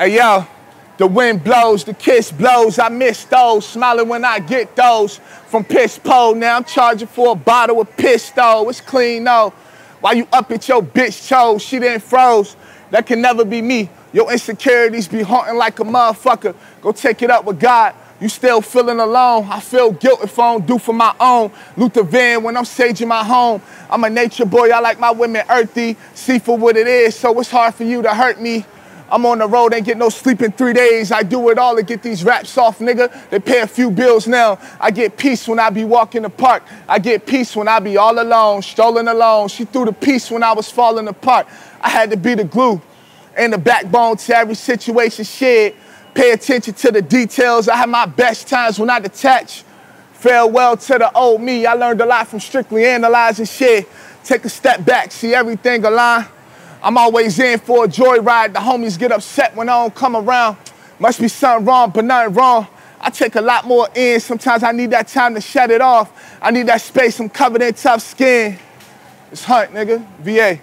Hey yo, the wind blows, the kiss blows. I miss those, smiling when I get those from piss pole. Now I'm charging for a bottle of piss though. It's clean though. Why you up at your bitch chose? She didn't froze. That can never be me. Your insecurities be haunting like a motherfucker. Go take it up with God. You still feeling alone. I feel guilt if I don't do for my own. Luther Van when I'm saging my home. I'm a nature boy. I like my women earthy. See for what it is, so it's hard for you to hurt me. I'm on the road, ain't get no sleep in three days. I do it all to get these raps off, nigga. They pay a few bills now. I get peace when I be walking the park. I get peace when I be all alone, strolling alone. She threw the peace when I was falling apart. I had to be the glue and the backbone to every situation shared. Pay attention to the details. I had my best times when I detach. Farewell to the old me. I learned a lot from strictly analyzing shit. Take a step back, see everything align. I'm always in for a joyride. The homies get upset when I don't come around. Must be something wrong, but nothing wrong. I take a lot more in. Sometimes I need that time to shut it off. I need that space. I'm covered in tough skin. It's Hunt, nigga. VA.